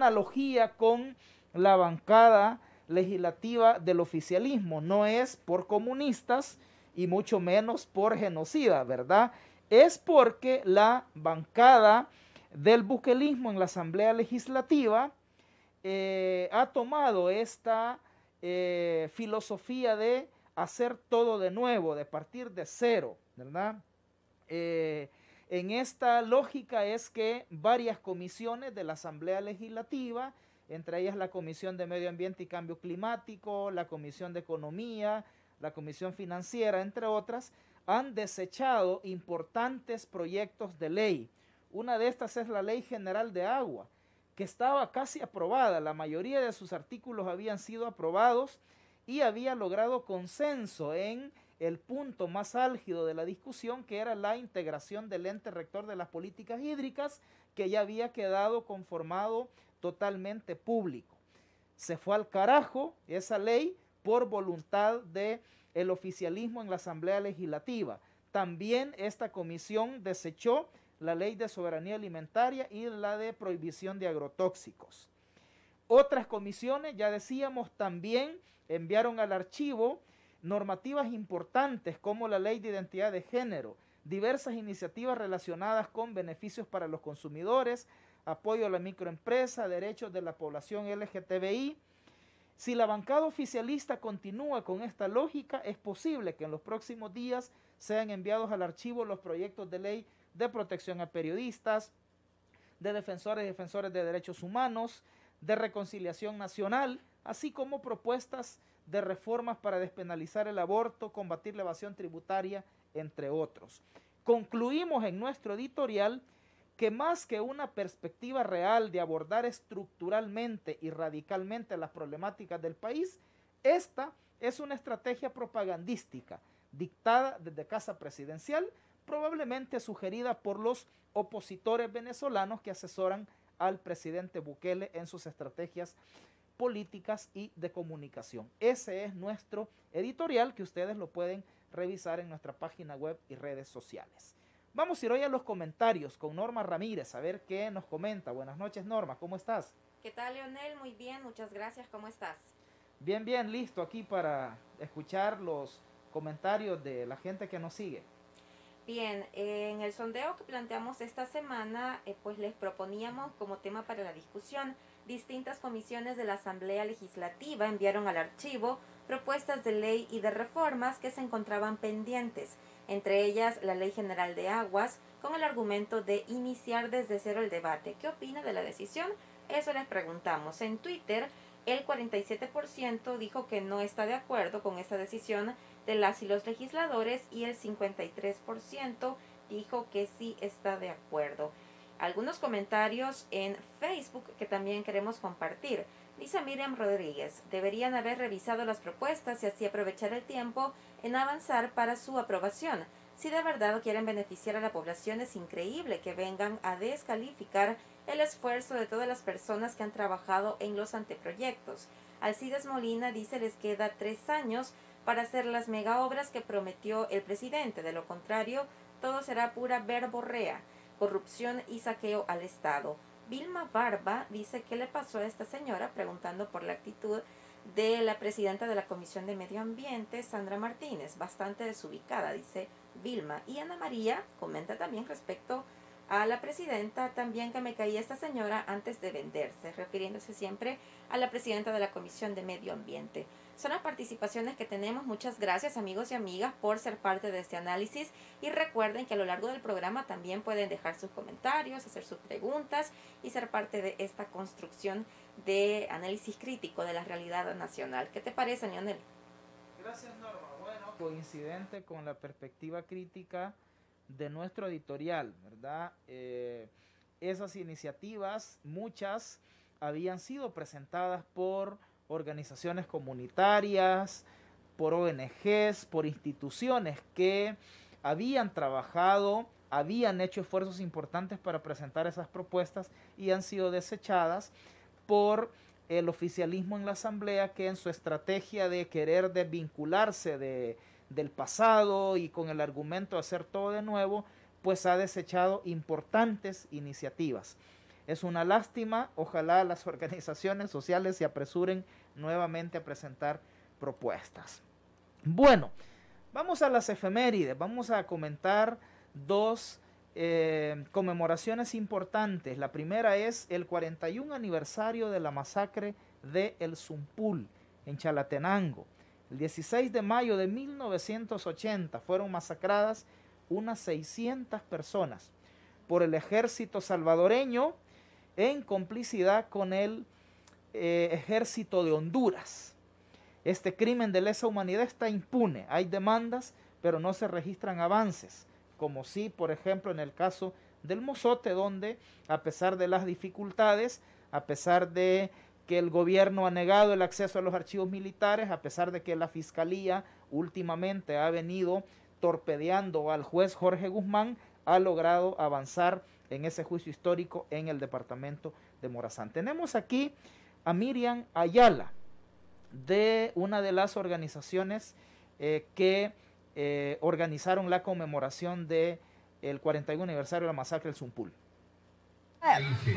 analogía con la bancada legislativa del oficialismo? No es por comunistas y mucho menos por genocida, ¿verdad? Es porque la bancada del buquelismo en la Asamblea Legislativa eh, ha tomado esta eh, filosofía de hacer todo de nuevo, de partir de cero, ¿verdad? Eh, en esta lógica es que varias comisiones de la Asamblea Legislativa, entre ellas la Comisión de Medio Ambiente y Cambio Climático, la Comisión de Economía, la Comisión Financiera, entre otras, han desechado importantes proyectos de ley. Una de estas es la Ley General de Agua, que estaba casi aprobada. La mayoría de sus artículos habían sido aprobados y había logrado consenso en el punto más álgido de la discusión, que era la integración del ente rector de las políticas hídricas, que ya había quedado conformado totalmente público. Se fue al carajo esa ley por voluntad de el oficialismo en la Asamblea Legislativa. También esta comisión desechó la ley de soberanía alimentaria y la de prohibición de agrotóxicos. Otras comisiones, ya decíamos, también enviaron al archivo normativas importantes como la ley de identidad de género, diversas iniciativas relacionadas con beneficios para los consumidores, apoyo a la microempresa, derechos de la población LGTBI. Si la bancada oficialista continúa con esta lógica, es posible que en los próximos días sean enviados al archivo los proyectos de ley de protección a periodistas, de defensores y defensores de derechos humanos, de reconciliación nacional, así como propuestas de reformas para despenalizar el aborto, combatir la evasión tributaria, entre otros. Concluimos en nuestro editorial que más que una perspectiva real de abordar estructuralmente y radicalmente las problemáticas del país, esta es una estrategia propagandística dictada desde Casa Presidencial probablemente sugerida por los opositores venezolanos que asesoran al presidente Bukele en sus estrategias políticas y de comunicación. Ese es nuestro editorial que ustedes lo pueden revisar en nuestra página web y redes sociales. Vamos a ir hoy a los comentarios con Norma Ramírez, a ver qué nos comenta. Buenas noches, Norma, ¿cómo estás? ¿Qué tal, Leonel? Muy bien, muchas gracias, ¿cómo estás? Bien, bien, listo aquí para escuchar los comentarios de la gente que nos sigue. Bien, en el sondeo que planteamos esta semana, eh, pues les proponíamos como tema para la discusión, distintas comisiones de la Asamblea Legislativa enviaron al archivo propuestas de ley y de reformas que se encontraban pendientes, entre ellas la Ley General de Aguas, con el argumento de iniciar desde cero el debate. ¿Qué opina de la decisión? Eso les preguntamos. En Twitter, el 47% dijo que no está de acuerdo con esta decisión de las y los legisladores y el 53% dijo que sí está de acuerdo. Algunos comentarios en Facebook que también queremos compartir. Dice Miriam Rodríguez, deberían haber revisado las propuestas y así aprovechar el tiempo en avanzar para su aprobación. Si de verdad quieren beneficiar a la población, es increíble que vengan a descalificar el esfuerzo de todas las personas que han trabajado en los anteproyectos. Alcides Molina dice les queda tres años para hacer las mega obras que prometió el presidente. De lo contrario, todo será pura verborrea, corrupción y saqueo al Estado. Vilma Barba dice qué le pasó a esta señora preguntando por la actitud de la presidenta de la Comisión de Medio Ambiente, Sandra Martínez, bastante desubicada, dice Vilma. Y Ana María comenta también respecto a la presidenta también que me caía esta señora antes de venderse, refiriéndose siempre a la presidenta de la Comisión de Medio Ambiente. Son las participaciones que tenemos. Muchas gracias amigos y amigas por ser parte de este análisis y recuerden que a lo largo del programa también pueden dejar sus comentarios, hacer sus preguntas y ser parte de esta construcción de análisis crítico de la realidad nacional. ¿Qué te parece, Lionel? Gracias, Norma. Bueno, coincidente con la perspectiva crítica de nuestro editorial, ¿verdad? Eh, esas iniciativas, muchas habían sido presentadas por organizaciones comunitarias, por ONGs, por instituciones que habían trabajado, habían hecho esfuerzos importantes para presentar esas propuestas y han sido desechadas por el oficialismo en la Asamblea que en su estrategia de querer desvincularse de, del pasado y con el argumento de hacer todo de nuevo, pues ha desechado importantes iniciativas. Es una lástima, ojalá las organizaciones sociales se apresuren nuevamente a presentar propuestas. Bueno, vamos a las efemérides, vamos a comentar dos eh, conmemoraciones importantes. La primera es el 41 aniversario de la masacre de El Zumpul en Chalatenango. El 16 de mayo de 1980 fueron masacradas unas 600 personas por el ejército salvadoreño en complicidad con el eh, ejército de Honduras. Este crimen de lesa humanidad está impune. Hay demandas, pero no se registran avances como sí, por ejemplo, en el caso del Mozote, donde a pesar de las dificultades, a pesar de que el gobierno ha negado el acceso a los archivos militares, a pesar de que la fiscalía últimamente ha venido torpedeando al juez Jorge Guzmán, ha logrado avanzar en ese juicio histórico en el departamento de Morazán. Tenemos aquí a Miriam Ayala de una de las organizaciones eh, que eh, organizaron la conmemoración del el 41 aniversario de la masacre del Zumpul.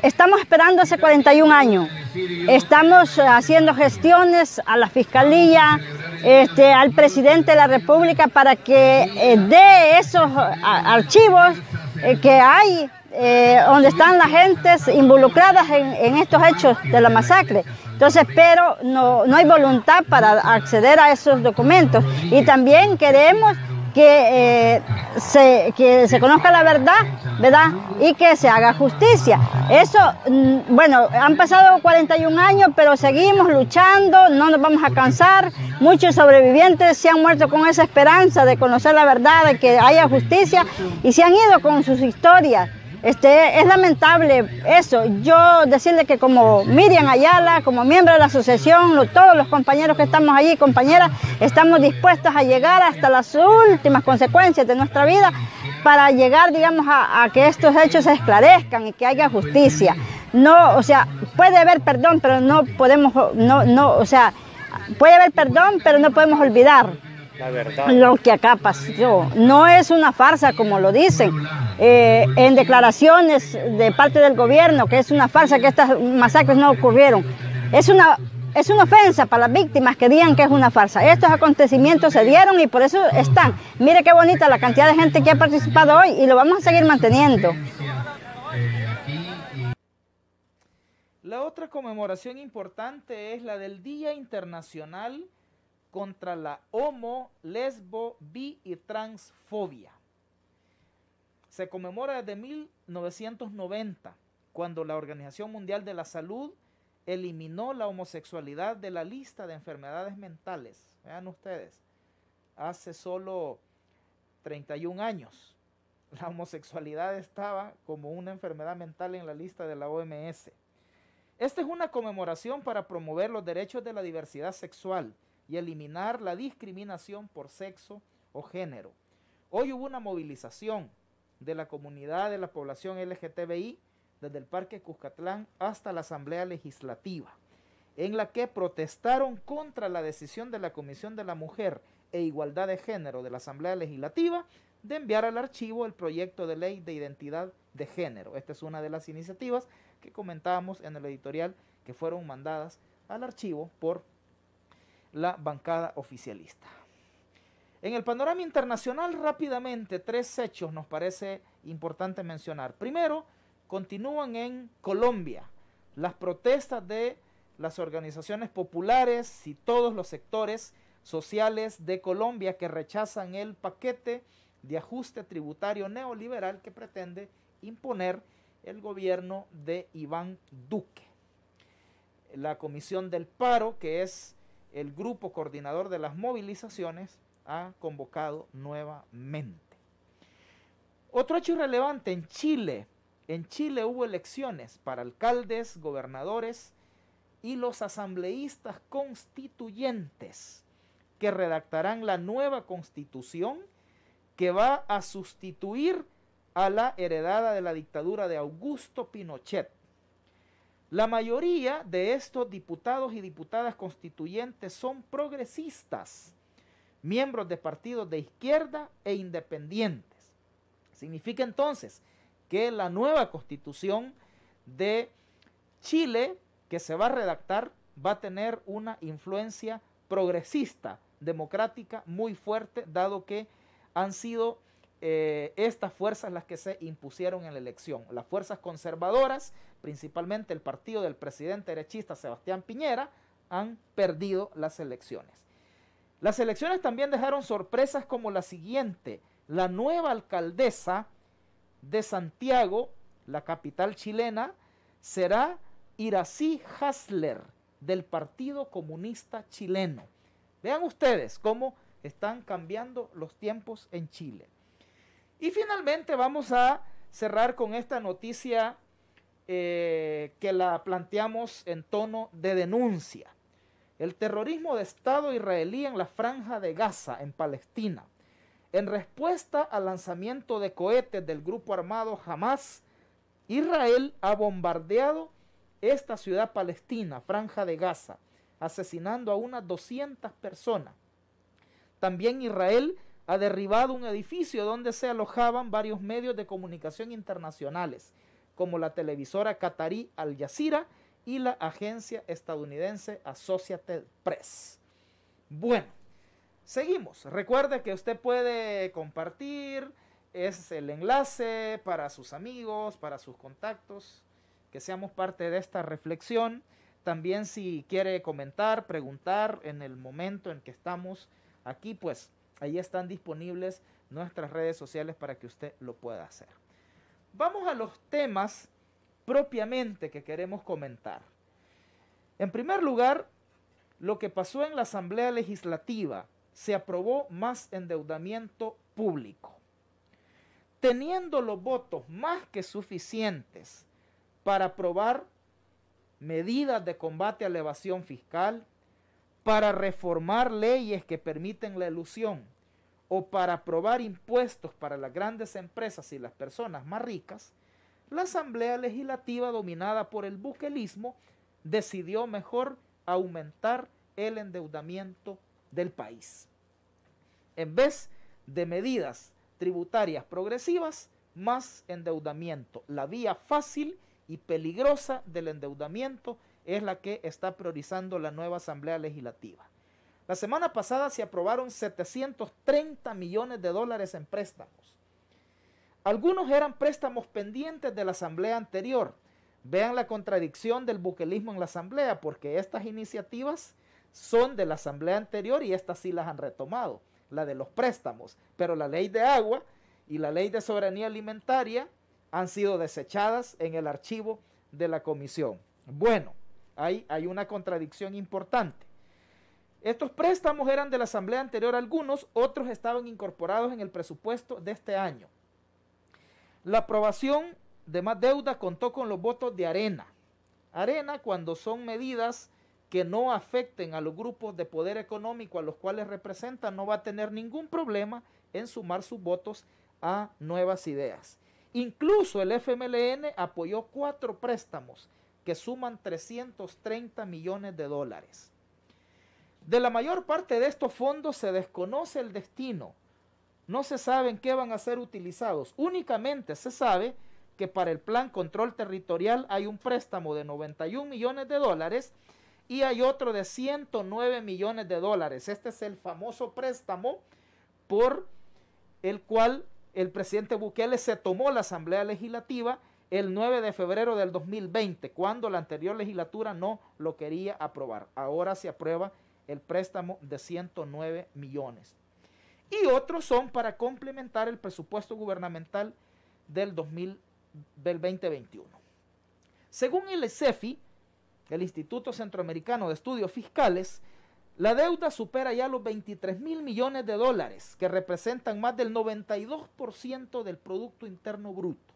Estamos esperando hace 41 años. Estamos haciendo gestiones a la Fiscalía, este, al presidente de la República para que eh, dé esos archivos eh, que hay donde están las gentes involucradas en, en, estos hechos de la masacre. Entonces, pero no, no hay voluntad para acceder a esos documentos. Y también queremos que, eh, se, que se conozca la verdad, ¿verdad? Y que se haga justicia. Eso, mm, bueno, han pasado 41 años, pero seguimos luchando, no nos vamos a cansar. Muchos sobrevivientes se han muerto con esa esperanza de conocer la verdad, de que haya justicia, y se han ido con sus historias. Este, es lamentable eso. Yo decirle que como Miriam Ayala, como miembro de la asociación, todos los compañeros que estamos allí, compañeras, estamos dispuestos a llegar hasta las últimas consecuencias de nuestra vida para llegar, digamos, a, que estos hechos se esclarezcan y que haya justicia. No, o sea, puede haber perdón, pero no podemos, no, no, o sea, puede haber perdón, pero no podemos olvidar la verdad. Lo que acá pasó no es una farsa como lo dicen eh, en declaraciones de parte del gobierno, que es una farsa, que estas masacres no ocurrieron. Es una, es una ofensa para las víctimas que digan que es una farsa. Estos acontecimientos se dieron y por eso están. Mire qué bonita la cantidad de gente que ha participado hoy y lo vamos a seguir manteniendo. La otra conmemoración importante es la del Día Internacional contra la homo, lesbo, bi y transfobia. Se conmemora desde 1990, cuando la Organización Mundial de la Salud eliminó la homosexualidad de la lista de enfermedades mentales. Vean ustedes, hace solo 31 años la homosexualidad estaba como una enfermedad mental en la lista de la OMS. Esta es una conmemoración para promover los derechos de la diversidad sexual y eliminar la discriminación por sexo o género. Hoy hubo una movilización de la comunidad de la población LGTBI desde el Parque Cuscatlán hasta la Asamblea Legislativa, en la que protestaron contra la decisión de la Comisión de la Mujer e Igualdad de Género de la Asamblea Legislativa de enviar al archivo el proyecto de ley de identidad de género. Esta es una de las iniciativas que comentábamos en el editorial que fueron mandadas al archivo por la bancada oficialista. En el panorama internacional, rápidamente, tres hechos nos parece importante mencionar. Primero, continúan en Colombia las protestas de las organizaciones populares y todos los sectores sociales de Colombia que rechazan el paquete de ajuste tributario neoliberal que pretende imponer el gobierno de Iván Duque. La Comisión del Paro, que es el grupo coordinador de las movilizaciones ha convocado nuevamente. Otro hecho relevante en Chile. En Chile hubo elecciones para alcaldes, gobernadores y los asambleístas constituyentes que redactarán la nueva constitución que va a sustituir a la heredada de la dictadura de Augusto Pinochet. La mayoría de estos diputados y diputadas constituyentes son progresistas, miembros de partidos de izquierda e independientes. Significa entonces que la nueva constitución de Chile que se va a redactar va a tener una influencia progresista, democrática muy fuerte, dado que han sido eh, estas fuerzas las que se impusieron en la elección. Las fuerzas conservadoras, principalmente el partido del presidente derechista Sebastián Piñera, han perdido las elecciones. Las elecciones también dejaron sorpresas como la siguiente. La nueva alcaldesa de Santiago, la capital chilena, será Irací Hasler del Partido Comunista Chileno. Vean ustedes cómo están cambiando los tiempos en Chile. Y finalmente vamos a cerrar con esta noticia eh, que la planteamos en tono de denuncia. El terrorismo de Estado israelí en la franja de Gaza, en Palestina. En respuesta al lanzamiento de cohetes del grupo armado Hamas, Israel ha bombardeado esta ciudad palestina, franja de Gaza, asesinando a unas 200 personas. También Israel ha derribado un edificio donde se alojaban varios medios de comunicación internacionales, como la televisora qatarí Al Jazeera y la agencia estadounidense Associated Press. Bueno, seguimos. Recuerde que usted puede compartir, es el enlace para sus amigos, para sus contactos, que seamos parte de esta reflexión. También si quiere comentar, preguntar en el momento en que estamos aquí, pues ahí están disponibles nuestras redes sociales para que usted lo pueda hacer. Vamos a los temas propiamente que queremos comentar. En primer lugar, lo que pasó en la Asamblea Legislativa, se aprobó más endeudamiento público. Teniendo los votos más que suficientes para aprobar medidas de combate a la evasión fiscal, para reformar leyes que permiten la ilusión o para aprobar impuestos para las grandes empresas y las personas más ricas, la Asamblea Legislativa dominada por el buquelismo decidió mejor aumentar el endeudamiento del país. En vez de medidas tributarias progresivas, más endeudamiento. La vía fácil y peligrosa del endeudamiento es la que está priorizando la nueva Asamblea Legislativa. La semana pasada se aprobaron 730 millones de dólares en préstamos. Algunos eran préstamos pendientes de la Asamblea anterior. Vean la contradicción del buquelismo en la Asamblea, porque estas iniciativas son de la Asamblea anterior y estas sí las han retomado, la de los préstamos. Pero la ley de agua y la ley de soberanía alimentaria han sido desechadas en el archivo de la comisión. Bueno, ahí hay una contradicción importante. Estos préstamos eran de la asamblea anterior algunos, otros estaban incorporados en el presupuesto de este año. La aprobación de más deuda contó con los votos de Arena. Arena cuando son medidas que no afecten a los grupos de poder económico a los cuales representan, no va a tener ningún problema en sumar sus votos a nuevas ideas. Incluso el FMLN apoyó cuatro préstamos que suman 330 millones de dólares. De la mayor parte de estos fondos se desconoce el destino. No se sabe en qué van a ser utilizados. Únicamente se sabe que para el plan control territorial hay un préstamo de 91 millones de dólares y hay otro de 109 millones de dólares. Este es el famoso préstamo por el cual el presidente Bukele se tomó la Asamblea Legislativa el 9 de febrero del 2020, cuando la anterior legislatura no lo quería aprobar. Ahora se aprueba el préstamo de 109 millones. Y otros son para complementar el presupuesto gubernamental del, 2000, del 2021. Según el CEFI, el Instituto Centroamericano de Estudios Fiscales, la deuda supera ya los 23 mil millones de dólares, que representan más del 92% del Producto Interno Bruto.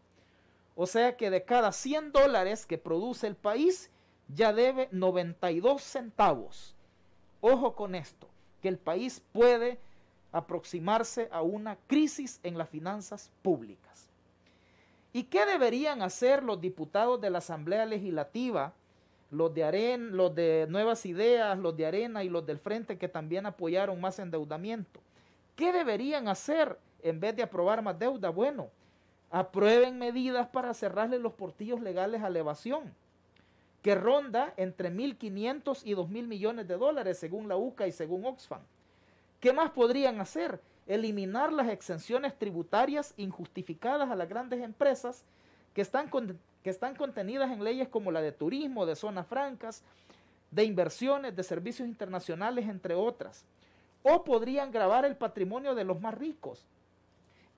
O sea que de cada 100 dólares que produce el país, ya debe 92 centavos. Ojo con esto, que el país puede aproximarse a una crisis en las finanzas públicas. ¿Y qué deberían hacer los diputados de la Asamblea Legislativa los de Arena, los de Nuevas Ideas, los de Arena y los del Frente que también apoyaron más endeudamiento. ¿Qué deberían hacer en vez de aprobar más deuda? Bueno, aprueben medidas para cerrarle los portillos legales a la evasión, que ronda entre 1.500 y 2.000 millones de dólares según la UCA y según Oxfam. ¿Qué más podrían hacer? Eliminar las exenciones tributarias injustificadas a las grandes empresas que están, que están contenidas en leyes como la de turismo, de zonas francas, de inversiones, de servicios internacionales, entre otras. O podrían grabar el patrimonio de los más ricos.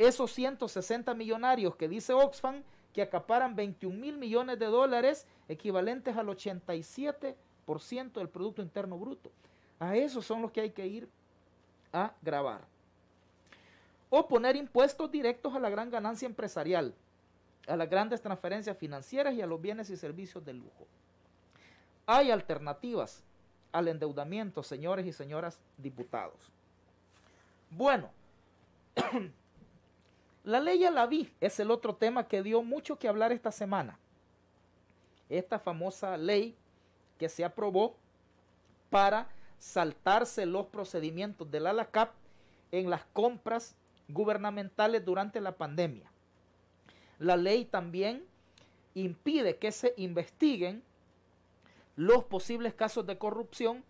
Esos 160 millonarios que dice Oxfam que acaparan 21 mil millones de dólares, equivalentes al 87% del Producto Interno Bruto. A esos son los que hay que ir a grabar. O poner impuestos directos a la gran ganancia empresarial, a las grandes transferencias financieras y a los bienes y servicios de lujo. Hay alternativas al endeudamiento, señores y señoras diputados. Bueno, la ley a la vi es el otro tema que dio mucho que hablar esta semana. Esta famosa ley que se aprobó para saltarse los procedimientos del ALACAP en las compras gubernamentales durante la pandemia. La ley también impide que se investiguen los posibles casos de corrupción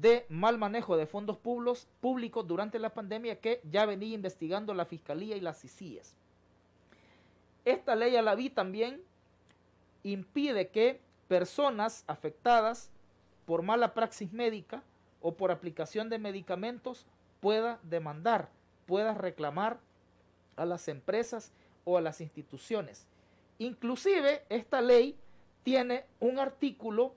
de mal manejo de fondos públicos durante la pandemia que ya venía investigando la Fiscalía y las ICIES. Esta ley a la vi también impide que personas afectadas por mala praxis médica o por aplicación de medicamentos pueda demandar, pueda reclamar a las empresas o a las instituciones. Inclusive esta ley tiene un artículo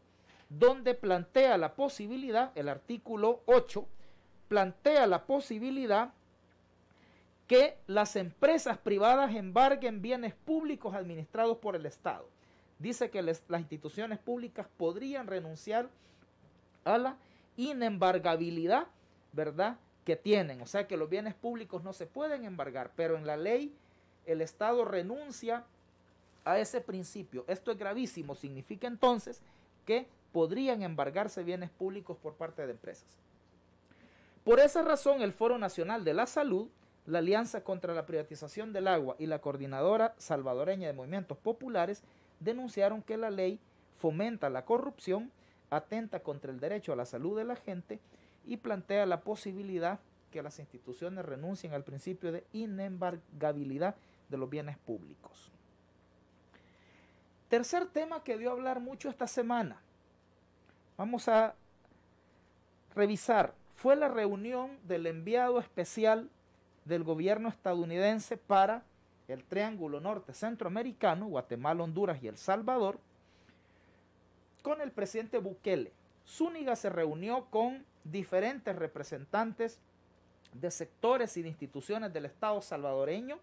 donde plantea la posibilidad, el artículo 8, plantea la posibilidad que las empresas privadas embarguen bienes públicos administrados por el Estado. Dice que las instituciones públicas podrían renunciar a la inembargabilidad, ¿verdad? Que tienen. O sea que los bienes públicos no se pueden embargar, pero en la ley el Estado renuncia a ese principio. Esto es gravísimo. Significa entonces que podrían embargarse bienes públicos por parte de empresas. Por esa razón, el Foro Nacional de la Salud, la Alianza contra la Privatización del Agua y la Coordinadora Salvadoreña de Movimientos Populares denunciaron que la ley fomenta la corrupción atenta contra el derecho a la salud de la gente y plantea la posibilidad que las instituciones renuncien al principio de inembargabilidad de los bienes públicos. Tercer tema que dio a hablar mucho esta semana. Vamos a revisar. Fue la reunión del enviado especial del gobierno estadounidense para el Triángulo Norte Centroamericano, Guatemala, Honduras y El Salvador, con el presidente Bukele. Zúñiga se reunió con diferentes representantes de sectores y de instituciones del Estado salvadoreño,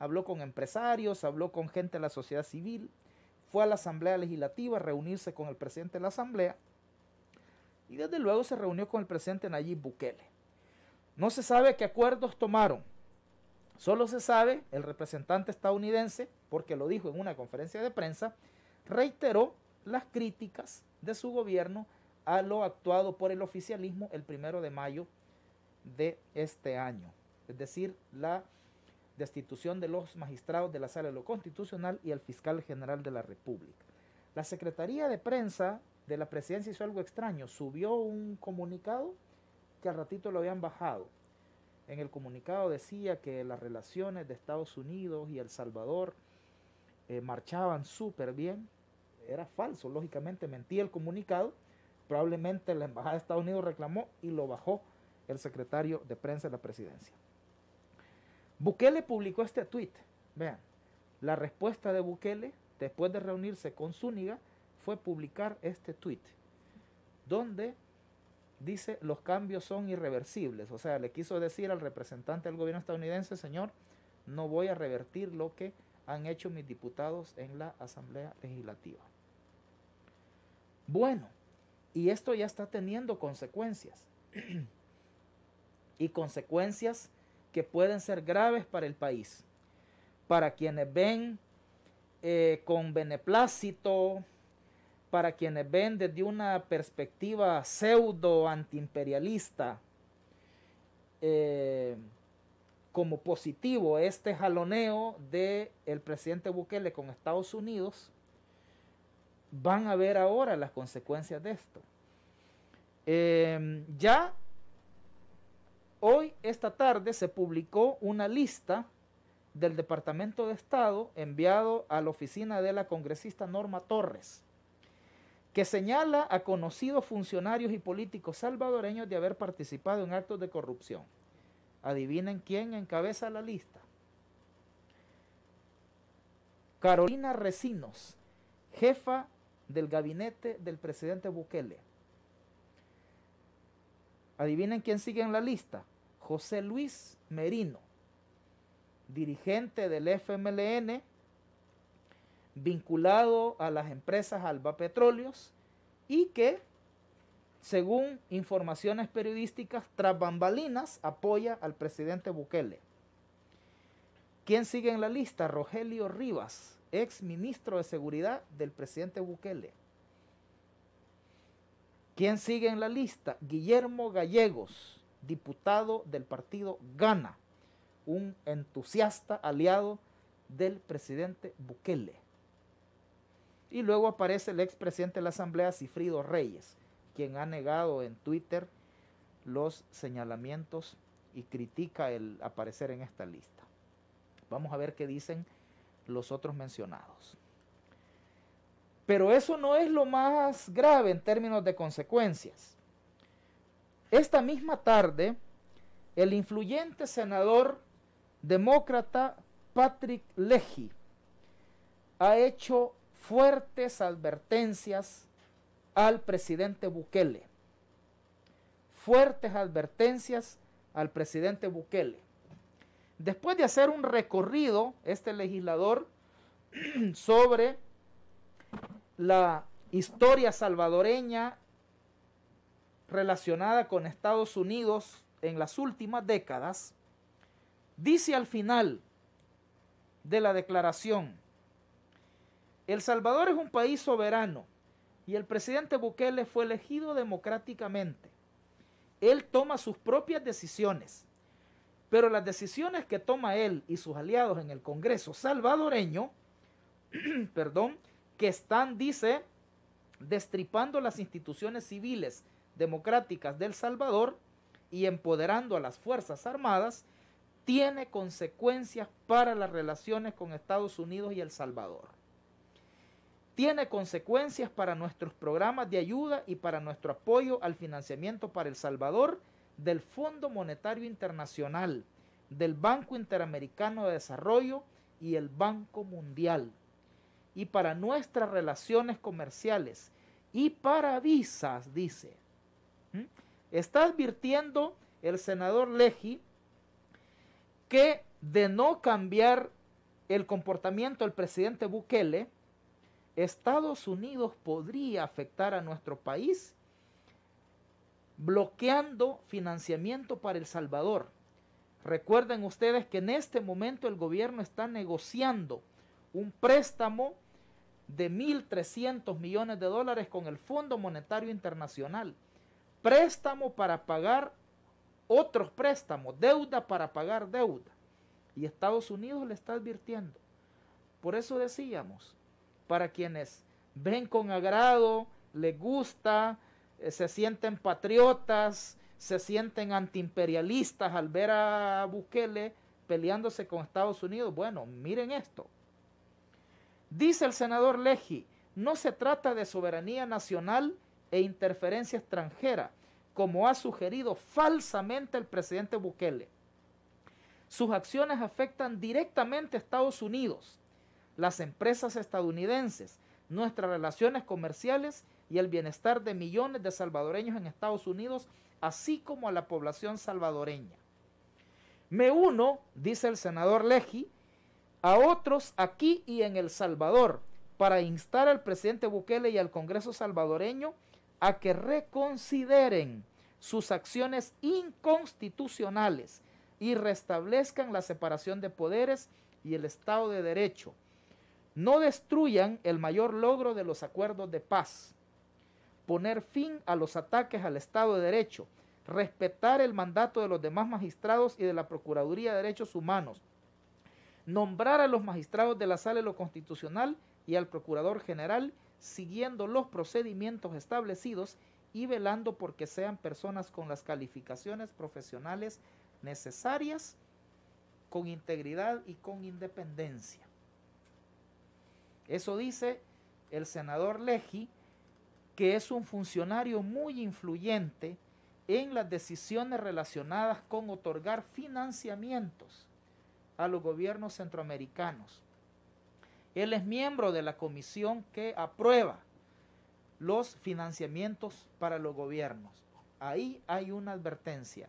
habló con empresarios, habló con gente de la sociedad civil, fue a la Asamblea Legislativa a reunirse con el presidente de la Asamblea y desde luego se reunió con el presidente Nayib Bukele. No se sabe qué acuerdos tomaron, solo se sabe, el representante estadounidense, porque lo dijo en una conferencia de prensa, reiteró las críticas de su gobierno a lo actuado por el oficialismo el primero de mayo de este año, es decir, la destitución de los magistrados de la Sala de lo Constitucional y el fiscal general de la República. La Secretaría de Prensa de la Presidencia hizo algo extraño, subió un comunicado que al ratito lo habían bajado. En el comunicado decía que las relaciones de Estados Unidos y El Salvador eh, marchaban súper bien, era falso, lógicamente mentía el comunicado, probablemente la Embajada de Estados Unidos reclamó y lo bajó el secretario de prensa de la presidencia. Bukele publicó este tweet. Vean, la respuesta de Bukele después de reunirse con Zúñiga fue publicar este tweet, donde dice los cambios son irreversibles. O sea, le quiso decir al representante del gobierno estadounidense, señor, no voy a revertir lo que han hecho mis diputados en la Asamblea Legislativa. Bueno, y esto ya está teniendo consecuencias. y consecuencias que pueden ser graves para el país. Para quienes ven eh, con beneplácito, para quienes ven desde una perspectiva pseudo antiimperialista, eh, como positivo este jaloneo del el presidente Bukele con Estados Unidos, van a ver ahora las consecuencias de esto. Em, ya hoy, esta tarde, se publicó una lista del Departamento de Estado enviado a la oficina de la congresista Norma Torres, que señala a conocidos funcionarios y políticos salvadoreños de haber participado en actos de corrupción. Adivinen quién encabeza la lista. Carolina Recinos, jefa del gabinete del presidente Bukele. Adivinen quién sigue en la lista. José Luis Merino, dirigente del FMLN, vinculado a las empresas Alba Petróleos y que, según informaciones periodísticas tras bambalinas, apoya al presidente Bukele. ¿Quién sigue en la lista? Rogelio Rivas, ex ministro de Seguridad del presidente Bukele. ¿Quién sigue en la lista? Guillermo Gallegos, diputado del partido Gana un entusiasta aliado del presidente Bukele. Y luego aparece el expresidente de la Asamblea, Cifrido Reyes, quien ha negado en Twitter los señalamientos y critica el aparecer en esta lista. Vamos a ver qué dicen los otros mencionados. Pero eso no es lo más grave en términos de consecuencias. Esta misma tarde, el influyente senador demócrata Patrick Leahy ha hecho fuertes advertencias al presidente Bukele. Fuertes advertencias al presidente Bukele. Después de hacer un recorrido, este legislador, sobre la historia salvadoreña relacionada con Estados Unidos en las últimas décadas, Dice al final de la declaración, El Salvador es un país soberano y el presidente Bukele fue elegido democráticamente. Él toma sus propias decisiones, pero las decisiones que toma él y sus aliados en el Congreso salvadoreño, perdón, que están, dice, destripando las instituciones civiles democráticas del Salvador y empoderando a las Fuerzas Armadas, tiene consecuencias para las relaciones con Estados Unidos y El Salvador. Tiene consecuencias para nuestros programas de ayuda y para nuestro apoyo al financiamiento para El Salvador del Fondo Monetario Internacional, del Banco Interamericano de Desarrollo y el Banco Mundial. Y para nuestras relaciones comerciales y para visas, dice. ¿Mm? Está advirtiendo el senador Leji que de no cambiar el comportamiento del presidente Bukele, Estados Unidos podría afectar a nuestro país bloqueando financiamiento para El Salvador. Recuerden ustedes que en este momento el gobierno está negociando un préstamo de 1.300 millones de dólares con el Fondo Monetario Internacional. Préstamo para pagar otros préstamos, deuda para pagar deuda. Y Estados Unidos le está advirtiendo. Por eso decíamos, para quienes ven con agrado, les gusta, eh, se sienten patriotas, se sienten antiimperialistas al ver a Bukele peleándose con Estados Unidos. Bueno, miren esto. Dice el senador Leji, no se trata de soberanía nacional e interferencia extranjera, como ha sugerido falsamente el presidente Bukele. Sus acciones afectan directamente a Estados Unidos, las empresas estadounidenses, nuestras relaciones comerciales y el bienestar de millones de salvadoreños en Estados Unidos, así como a la población salvadoreña. Me uno, dice el senador Leji, a otros aquí y en El Salvador para instar al presidente Bukele y al Congreso salvadoreño a que reconsideren sus acciones inconstitucionales y restablezcan la separación de poderes y el Estado de Derecho. No destruyan el mayor logro de los acuerdos de paz. Poner fin a los ataques al Estado de Derecho. respetar el mandato de los demás magistrados y de la Procuraduría de Derechos Humanos, nombrar a los magistrados de la Sala de lo Constitucional y al Procurador General siguiendo los procedimientos establecidos y velando por que sean personas con las calificaciones profesionales necesarias, con integridad y con independencia. Eso dice el senador Leji, que es un funcionario muy influyente en las decisiones relacionadas con otorgar financiamientos a los gobiernos centroamericanos. Él es miembro de la comisión que aprueba los financiamientos para los gobiernos. Ahí hay una advertencia.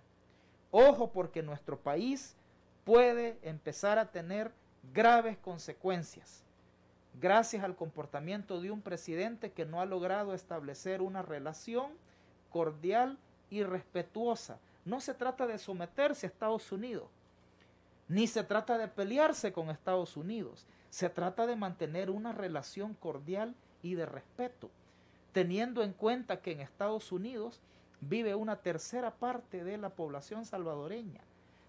Ojo porque nuestro país puede empezar a tener graves consecuencias gracias al comportamiento de un presidente que no ha logrado establecer una relación cordial y respetuosa. No se trata de someterse a Estados Unidos, ni se trata de pelearse con Estados Unidos. Se trata de mantener una relación cordial y de respeto, teniendo en cuenta que en Estados Unidos vive una tercera parte de la población salvadoreña,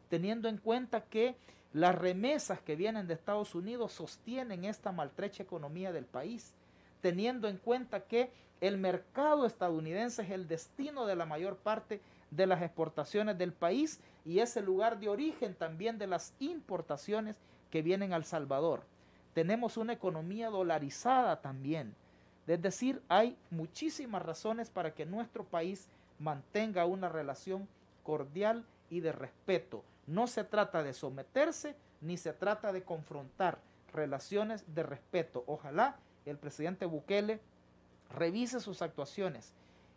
teniendo en cuenta que las remesas que vienen de Estados Unidos sostienen esta maltrecha economía del país, teniendo en cuenta que el mercado estadounidense es el destino de la mayor parte de las exportaciones del país y es el lugar de origen también de las importaciones que vienen al Salvador. Tenemos una economía dolarizada también. Es decir, hay muchísimas razones para que nuestro país mantenga una relación cordial y de respeto. No se trata de someterse ni se trata de confrontar relaciones de respeto. Ojalá el presidente Bukele revise sus actuaciones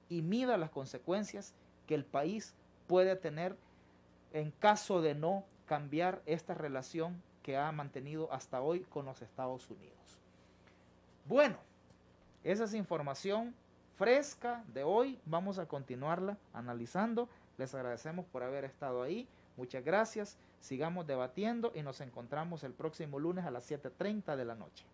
y mida las consecuencias que el país puede tener en caso de no cambiar esta relación que ha mantenido hasta hoy con los Estados Unidos. Bueno, esa es información fresca de hoy. Vamos a continuarla analizando. Les agradecemos por haber estado ahí. Muchas gracias. Sigamos debatiendo y nos encontramos el próximo lunes a las 7.30 de la noche.